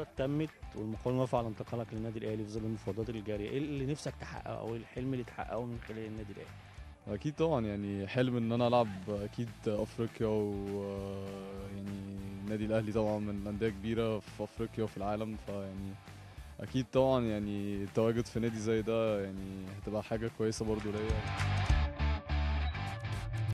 المفاوضات تمت والمقاولون وافق على انتقالك للنادي الأهلي في ظل المفاوضات الجارية. إيه اللي نفسك تحققه؟ أو الحلم اللي تحققه من خلال النادي الأهلي؟ أكيد طبعا يعني حلم إن أنا ألعب أكيد أفريقيا و آه، يعني النادي الأهلي طبعا من أندية كبيرة في أفريقيا وفي العالم فيعني أكيد طبعا يعني التواجد في نادي زي ده يعني هتبقى حاجة كويسة برضو ليا.